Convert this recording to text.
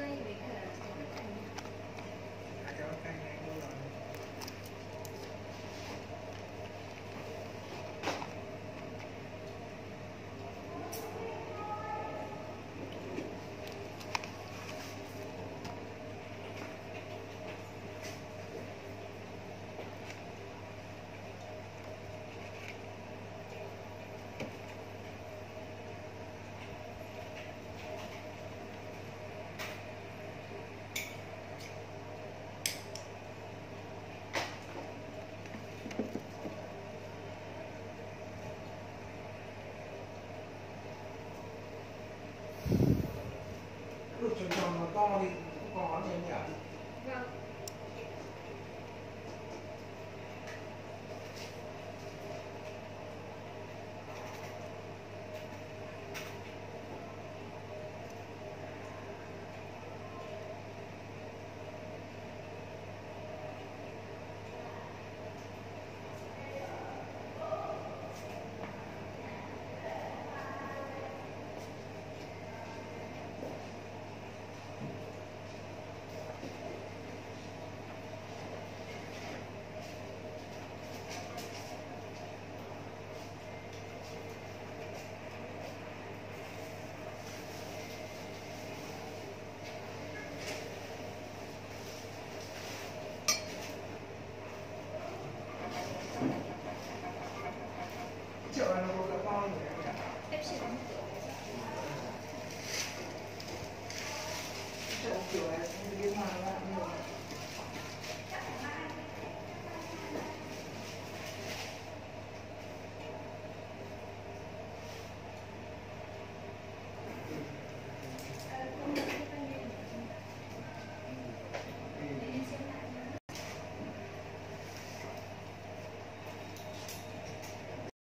Great. Con thì cũng?